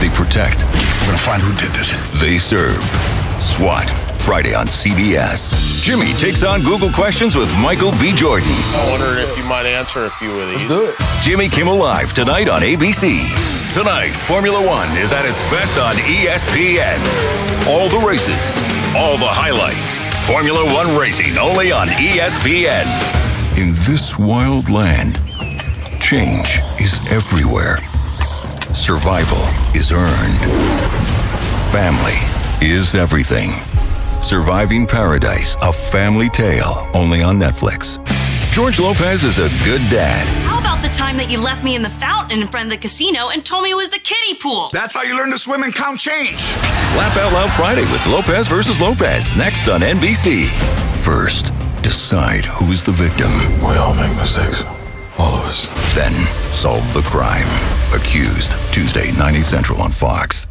They protect. We're gonna find who did this. They serve. SWAT. Friday on CBS. Jimmy takes on Google questions with Michael B. Jordan. I wondered if you might answer a few of these. Let's do it. Jimmy Kimmel Live tonight on ABC. Tonight, Formula One is at its best on ESPN. All the races, all the highlights. Formula One racing only on ESPN. In this wild land, change is everywhere. Survival is earned. Family is everything. Surviving Paradise, a family tale, only on Netflix. George Lopez is a good dad. How about the time that you left me in the fountain in front of the casino and told me it was the kiddie pool? That's how you learn to swim and count change. Laugh Out Loud Friday with Lopez versus Lopez, next on NBC. First, decide who is the victim. We all make mistakes. All of us. Then, solve the crime. Accused, Tuesday, 9, central on Fox.